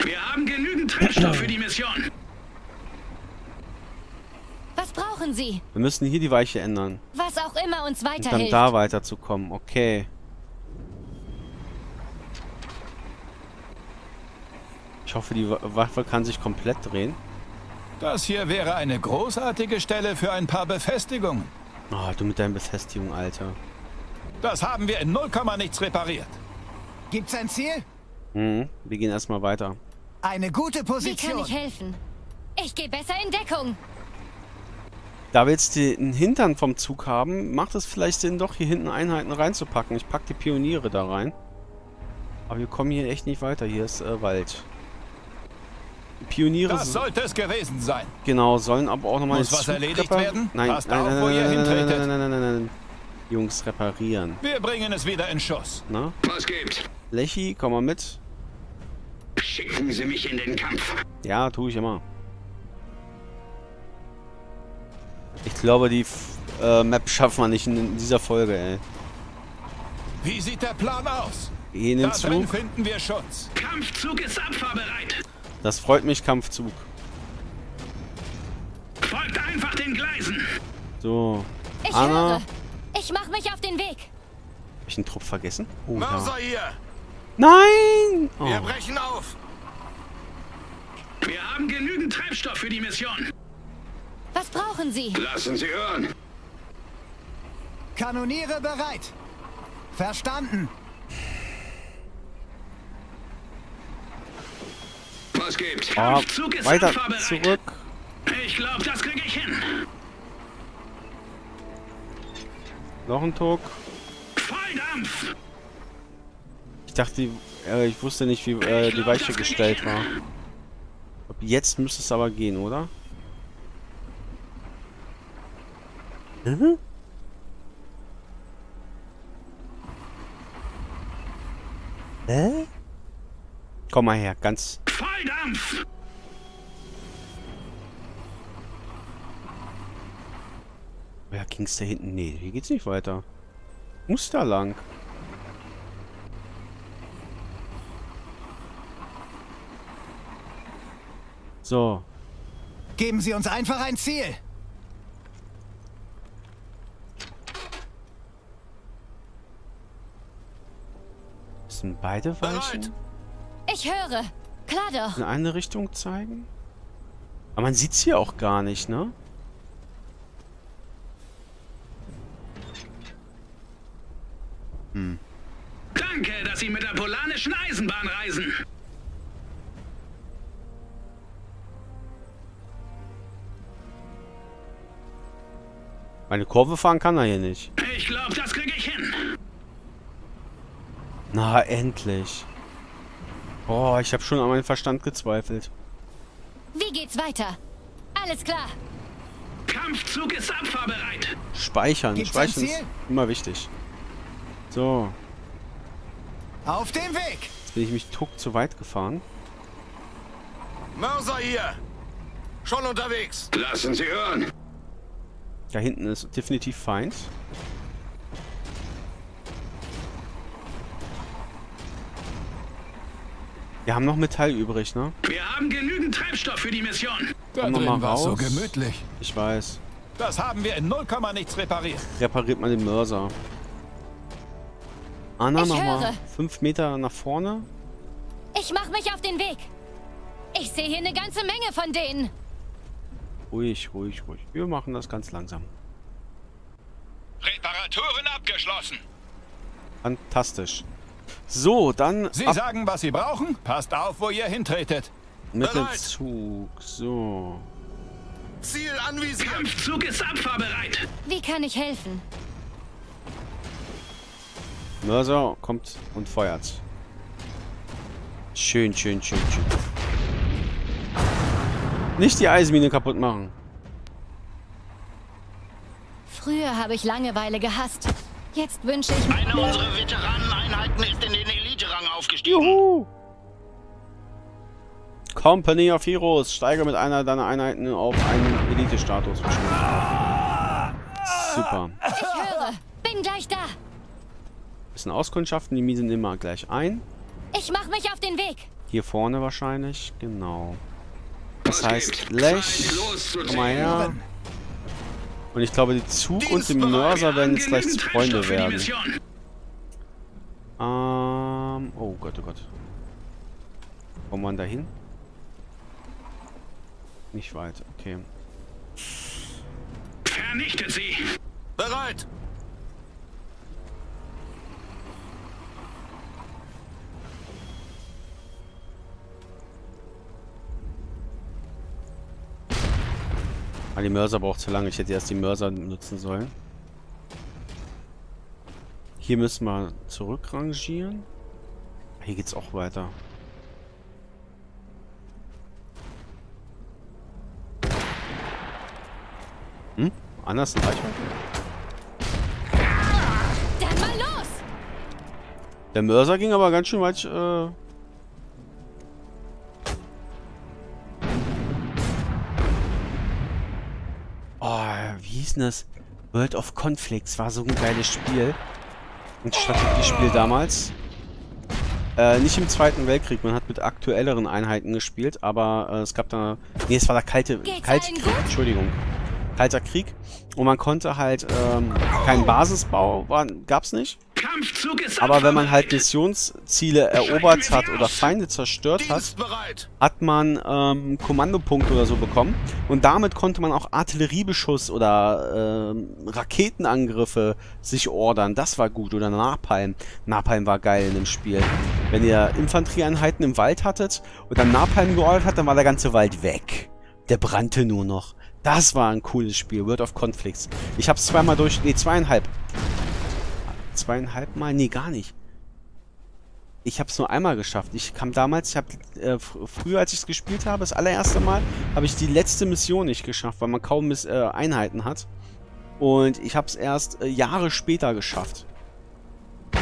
G: Wir haben genügend Treibstoff für die Mission.
B: Was brauchen Sie?
A: Wir müssen hier die Weiche ändern.
B: Was auch immer uns
A: Und dann
B: weiterhilft.
A: da weiterzukommen. Okay. Ich hoffe, die Wa- Waffe kann sich komplett drehen.
F: Das hier wäre eine großartige Stelle für ein paar Befestigungen.
A: Oh, du mit deinen Befestigungen, Alter.
F: Das haben wir in 0, nichts repariert.
H: Gibt's ein Ziel?
A: Mhm. Wir gehen erstmal weiter.
H: Eine gute
B: Wie kann
H: Position.
B: ich helfen? Ich gehe besser in Deckung.
A: Da wir jetzt den Hintern vom Zug haben, macht es vielleicht Sinn, doch hier hinten Einheiten reinzupacken. Ich pack die Pioniere da rein. Aber wir kommen hier echt nicht weiter. Hier ist äh, Wald. Pioniere
F: Das
A: so-
F: sollte es gewesen sein.
A: genau, sollen aber auch nochmal
F: Muss was
A: Zug
F: erledigt
A: repar-
F: werden?
A: Nein,
F: Passt
A: nein,
F: auf,
A: nein,
F: wo
A: nein,
F: ihr
A: nein, nein, nein,
F: hintretet.
A: nein, nein, nein, nein. Jungs, reparieren.
F: Wir bringen es wieder in Schuss.
A: Na?
G: Was gibt's?
A: Lechi, komm mal mit.
G: Schicken Sie mich in den Kampf.
A: Ja, tue ich immer. Ich glaube, die F- äh, Map schaffen wir nicht in, in dieser Folge, ey.
F: Wie sieht der Plan aus? Da drin
A: Ihnen
F: finden wir Schutz.
G: Kampfzug ist abfahrbereit.
A: Das freut mich, Kampfzug.
G: Folgt einfach den Gleisen.
A: So.
B: Ich
A: Anna.
B: höre. Ich mach mich auf den Weg.
A: Hab ich einen Trupp vergessen? Oh,
E: Mörser
A: ja.
E: hier!
A: Nein! Oh.
E: Wir brechen auf!
G: Wir haben genügend Treibstoff für die Mission.
B: Was brauchen Sie?
G: Lassen Sie hören.
H: Kanoniere bereit. Verstanden.
G: Was gibt's?
A: Ah, weiter zurück.
G: Ich glaube, das kriege ich hin.
A: Noch ein Tuck.
G: Volldampf.
A: Ich dachte, die, äh, ich wusste nicht, wie äh, die Weiche gestellt war. Ab Jetzt müsste es aber gehen, oder? Mhm. Hä? Komm mal her, ganz.
G: Volldampf.
A: Ja, ging's da hinten? Nee, hier geht's nicht weiter. Muss da lang. So.
H: Geben Sie uns einfach ein Ziel.
A: Müssen beide Weichen
B: Ich höre. Klar doch.
A: in eine Richtung zeigen? Aber man sieht's hier auch gar nicht, ne?
G: Danke, dass Sie mit der polarischen Eisenbahn reisen.
A: Meine Kurve fahren kann er hier nicht.
G: Ich glaube, das kriege ich hin.
A: Na, endlich. Boah, ich habe schon an meinen Verstand gezweifelt.
B: Wie geht's weiter? Alles klar.
G: Kampfzug ist abfahrbereit.
A: Speichern.
H: Gibt's
A: Speichern ist immer wichtig. So,
H: Auf dem Weg.
A: jetzt bin ich mich tuck zu weit gefahren.
E: Mörser hier! Schon unterwegs!
G: Lassen Sie hören.
A: Da hinten ist definitiv Feind. Wir haben noch Metall übrig, ne?
G: Wir haben genügend Treibstoff für die Mission.
F: Da
A: Komm noch
F: drin
A: mal
F: war so
A: raus.
F: gemütlich.
A: Ich weiß.
F: Das haben wir in 0, nichts repariert.
A: Repariert mal den Mörser. Anna, nochmal fünf Meter nach vorne.
B: Ich mach mich auf den Weg. Ich sehe hier eine ganze Menge von denen.
A: Ruhig, ruhig, ruhig. Wir machen das ganz langsam.
E: Reparaturen abgeschlossen!
A: Fantastisch. So, dann
F: Sie
A: ab
F: sagen, was Sie brauchen. Passt auf, wo ihr hintretet.
A: mit dem
E: bereit.
A: Zug. So.
E: Ziel anvisiert!
G: Kampfzug ist abfahrbereit.
B: Wie kann ich helfen?
A: Mörser kommt und feuert. Schön, schön, schön, schön. Nicht die Eismine kaputt machen.
B: Früher habe ich Langeweile gehasst. Jetzt wünsche ich mir...
I: Eine unserer Veteraneneinheiten ist in den Elite-Rang aufgestiegen.
A: Juhu! Company of Heroes. Steige mit einer deiner Einheiten auf einen Elite-Status. Super.
B: Ich höre. Bin gleich da.
A: Bisschen Auskundschaften. Die Miesen immer gleich ein.
B: Ich mach mich auf den Weg.
A: Hier vorne wahrscheinlich. Genau. Das heißt? Lech. Komm mal her. Und ich glaube, die Zug und die. Mörser werden jetzt gleich Freunde werden. Ähm. Oh Gott, oh Gott. Kommt man da hin? Nicht weit, okay.
G: Vernichtet sie.
E: Bereit!
A: Ah, die Mörser braucht zu lange. Ich hätte erst die Mörser nutzen sollen. Hier müssen wir zurückrangieren. Hier geht's auch weiter. Hm? Anders in Reichweite?
B: Dann mal los.
A: Der Mörser ging aber ganz schön weit. Äh wie hieß denn das? World of Conflicts war so ein geiles Spiel. Ein Strategiespiel damals. Äh, nicht im Zweiten Weltkrieg, man hat mit aktuelleren Einheiten gespielt, aber äh, es gab da... Nee, es war der kalte, kalte Krieg, Entschuldigung. Kalter Krieg. Und man konnte halt, ähm, keinen Basisbau, war, gab's nicht. Aber wenn man halt. Missionsziele erobert hat oder Feinde zerstört hat, hat man ähm, Kommandopunkte oder so bekommen. Und damit konnte man auch Artilleriebeschuss oder ähm, Raketenangriffe sich ordern. Das war gut. Oder Napalm. Napalm war geil in dem Spiel. Wenn ihr Infanterieeinheiten im Wald hattet und dann Napalm geordert hat, dann war der ganze Wald weg. Der brannte nur noch. Das war ein cooles Spiel. World of Conflicts. Ich hab's zweimal durch... Nee, zweieinhalb. Zweieinhalb Mal? Nee, gar nicht. Ich habe es nur einmal geschafft. Ich kam damals, ich habe äh, fr- früher, als ich es gespielt habe, das allererste Mal, habe ich die letzte Mission nicht geschafft, weil man kaum Miss, äh, Einheiten hat. Und ich habe es erst äh, Jahre später geschafft.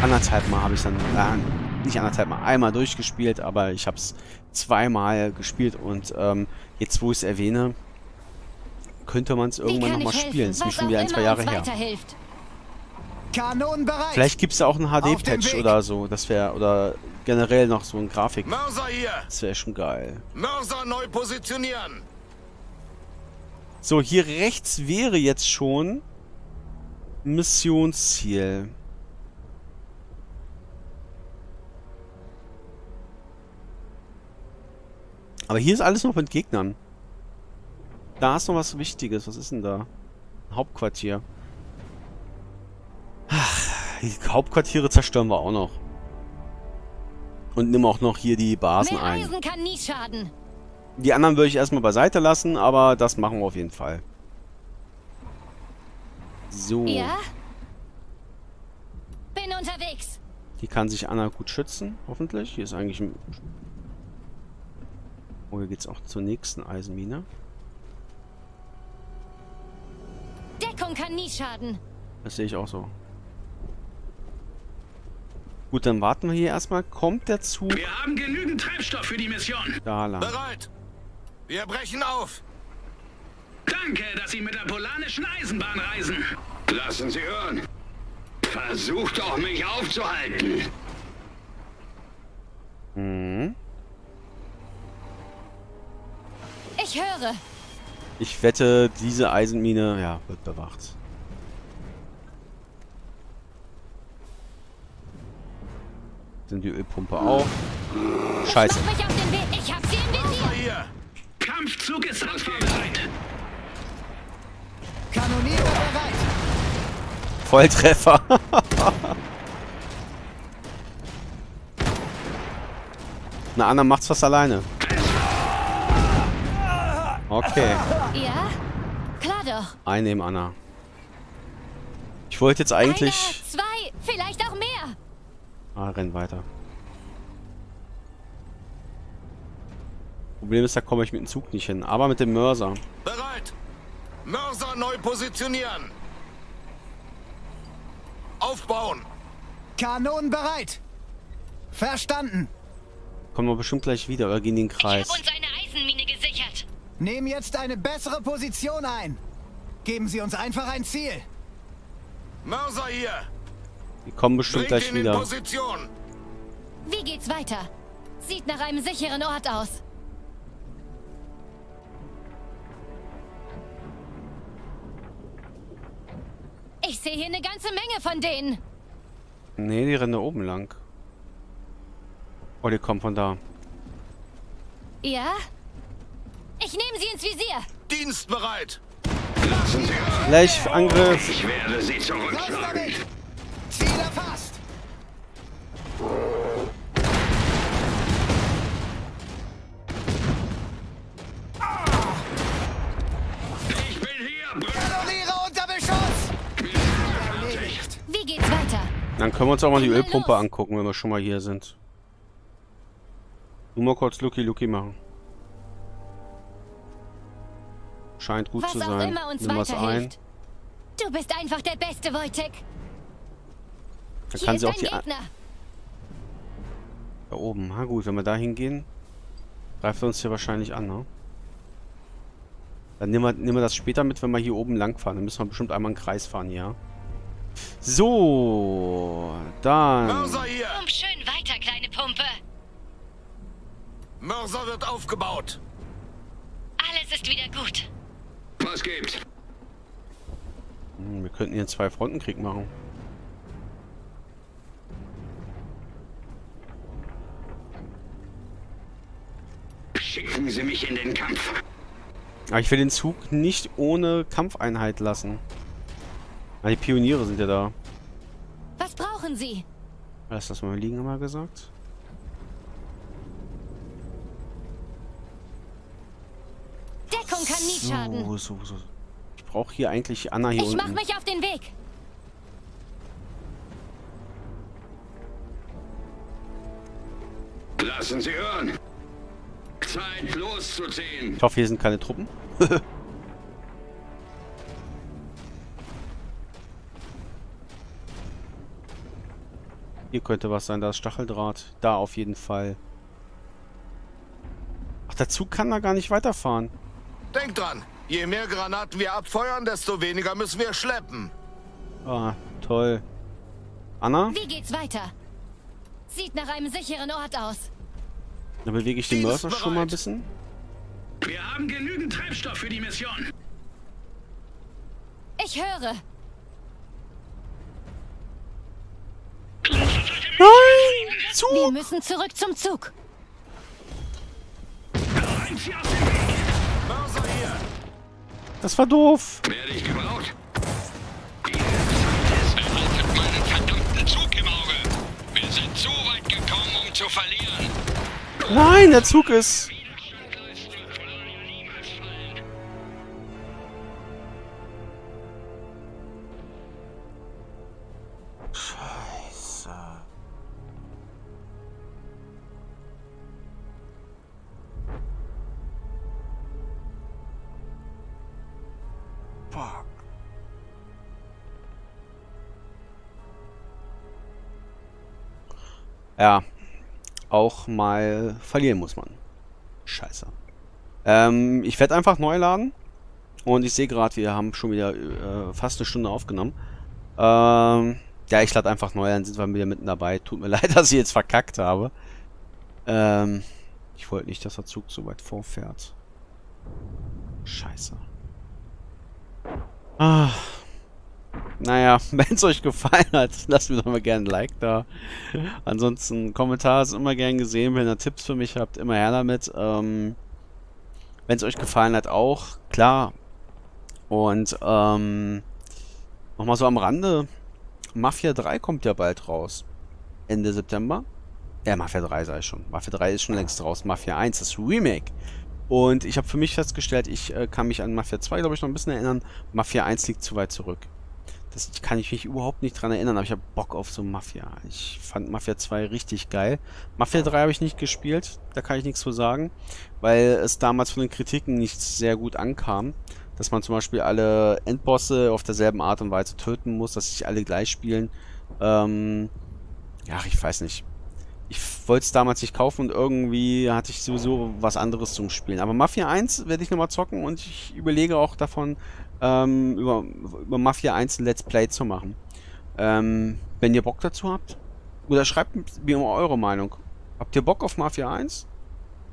A: Anderthalb Mal habe ich dann, äh, nicht anderthalb Mal, einmal durchgespielt, aber ich habe es zweimal gespielt und ähm, jetzt, wo ich es erwähne, könnte man es irgendwann nochmal spielen. Das ist schon wieder ein, zwei Jahre her.
B: weiterhilft.
H: Kanonen bereit.
A: Vielleicht gibt es da auch einen HD-Patch oder so. Das wäre, oder generell noch so ein Grafik.
F: Mörser hier.
A: Das wäre schon geil.
F: Mörser neu positionieren.
A: So, hier rechts wäre jetzt schon Missionsziel. Aber hier ist alles noch mit Gegnern. Da ist noch was Wichtiges. Was ist denn da? Hauptquartier. Ach, die Hauptquartiere zerstören wir auch noch. Und nimm auch noch hier die Basen
B: Mehr
A: ein.
B: Eisen kann nie schaden.
A: Die anderen würde ich erstmal beiseite lassen, aber das machen wir auf jeden Fall. So.
B: Ja? Bin unterwegs.
A: Hier kann sich Anna gut schützen, hoffentlich. Hier ist eigentlich ein... Oh, hier geht's auch zur nächsten Eisenmine.
B: Deckung kann nie schaden.
A: Das sehe ich auch so. Gut, dann warten wir hier erstmal. Kommt der Zug
G: Wir haben genügend Treibstoff für die Mission.
A: da lang?
F: Bereit. Wir brechen auf.
G: Danke, dass Sie mit der polarischen Eisenbahn reisen.
I: Lassen Sie hören. Versucht doch, mich aufzuhalten.
A: Mhm.
B: Ich höre.
A: Ich wette, diese Eisenmine, ja, wird bewacht. Sind die Ölpumpe auch? Scheiße.
B: Mach mich auf den Weg. Ich hab sie im Visier.
F: Hier.
G: Kampfzug ist abfahrbereit.
H: Kanonierer bereit.
A: Volltreffer. Na, Anna macht's fast alleine. Okay.
B: Ja? Klar doch.
A: Einnehmen, Anna. Ich wollte jetzt eigentlich...
B: Einer, zwei, vielleicht auch.
A: Ah, renn weiter. Problem ist, da komme ich mit dem Zug nicht hin. Aber mit dem Mörser.
F: Bereit. Mörser neu positionieren. Aufbauen.
H: Kanonen bereit. Verstanden.
A: Kommen wir bestimmt gleich wieder oder gehen in den Kreis.
B: eine Eisenmine gesichert.
H: Nehmen jetzt eine bessere Position ein. Geben Sie uns einfach ein Ziel.
F: Mörser hier.
A: Die kommen bestimmt gleich wieder.
F: Position.
B: Wie geht's weiter? Sieht nach einem sicheren Ort aus. Ich sehe hier eine ganze Menge von denen.
A: Nee, die rennen da oben lang. Oh, die kommen von da.
B: Ja? Ich nehme sie ins Visier.
F: Dienstbereit.
I: Lassen Sie hören.
A: Gleich Angriff.
I: Ich werde Sie zurückschlagen.
A: Können wir uns auch mal die Ölpumpe angucken, wenn wir schon mal hier sind. Nur mal kurz Lucky Lucky machen. Scheint gut
B: Was
A: zu
B: auch
A: sein.
B: immer uns
A: Nimm was ein.
B: Du bist einfach der Beste, Wojtek. Hier
A: kann sie auch die...
B: Gegner.
A: Da oben. Na gut, wenn wir da hingehen, greift er uns hier wahrscheinlich an, ne? Dann nehmen wir, nehmen wir das später mit, wenn wir hier oben lang fahren. Dann müssen wir bestimmt einmal einen Kreis fahren hier. So, dann...
H: Mörser hier!
B: Pump schön weiter, kleine Pumpe.
H: Mörser wird aufgebaut!
B: Alles ist wieder gut.
G: Was gibt's?
A: Hm, Wir könnten hier einen Zwei-Fronten-Krieg machen.
G: Schicken Sie mich in den Kampf.
A: Aber ich will den Zug nicht ohne Kampfeinheit lassen. Ah, die Pioniere sind ja da.
B: Was brauchen Sie?
A: Lass das mal liegen, haben wir gesagt.
B: Deckung kann nie schaden.
A: So, so, so. Ich brauche hier eigentlich Anna hier
B: Ich mach
A: unten.
B: mich auf den Weg.
G: Lassen Sie hören. Zeit loszuziehen.
A: Ich hoffe, hier sind keine Truppen. hier könnte was sein, da ist Stacheldraht. Da auf jeden Fall. Ach, der Zug kann da gar nicht weiterfahren.
H: Denk dran, je mehr Granaten wir abfeuern, desto weniger müssen wir schleppen.
A: Ah, toll. Anna,
B: Wie geht's weiter? Sieht nach einem sicheren Ort aus.
A: dann bewege ich den Mörser schon mal ein bisschen.
G: Wir haben genügend Treibstoff für die Mission.
B: Ich höre.
A: Nein!
B: Wir
A: Zug!
B: müssen zurück zum Zug.
A: Das war doof.
G: Werde ich gebraucht? Die Zeit ist...
D: Behaltet meinen verdammten Zug im Auge. Wir sind zu weit gekommen, um zu verlieren.
A: Nein, der Zug ist...
G: Ja,
A: auch mal verlieren muss man. Scheiße. Ähm, ich werde einfach neu laden. Und ich sehe gerade, wir haben schon wieder äh, fast eine Stunde aufgenommen. Ähm, ja, ich lade einfach neu, dann sind wir wieder mitten dabei. Tut mir leid, dass ich jetzt verkackt habe. Ähm, ich wollte nicht, dass der Zug so weit vorfährt. Scheiße. Ah. Naja, wenn es euch gefallen hat, lasst mir doch mal gerne ein Like da. Ansonsten, Kommentare sind immer gern gesehen. Wenn ihr Tipps für mich habt, immer her damit. Ähm, wenn es euch gefallen hat, auch, klar. Und, ähm, nochmal so am Rande. Mafia 3 kommt ja bald raus. Ende September. Ja, Mafia 3 sei schon. Mafia 3 ist schon längst raus. Mafia 1, das Remake. Und ich habe für mich festgestellt, ich äh, kann mich an Mafia 2, glaube ich, noch ein bisschen erinnern. Mafia 1 liegt zu weit zurück. Das kann ich mich überhaupt nicht dran erinnern, aber ich habe Bock auf so Mafia. Ich fand Mafia 2 richtig geil. Mafia 3 habe ich nicht gespielt, da kann ich nichts zu sagen, weil es damals von den Kritiken nicht sehr gut ankam, dass man zum Beispiel alle Endbosse auf derselben Art und Weise töten muss, dass sich alle gleich spielen. Ähm, ja, ich weiß nicht. Ich wollte es damals nicht kaufen und irgendwie hatte ich sowieso was anderes zum Spielen. Aber Mafia 1 werde ich nochmal zocken und ich überlege auch davon, ähm, über, über Mafia 1 ein Let's Play zu machen. Ähm, wenn ihr Bock dazu habt, oder schreibt mir mal eure Meinung. Habt ihr Bock auf Mafia 1?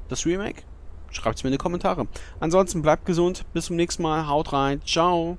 A: Das Remake? Schreibt es mir in die Kommentare. Ansonsten bleibt gesund, bis zum nächsten Mal, haut rein, ciao.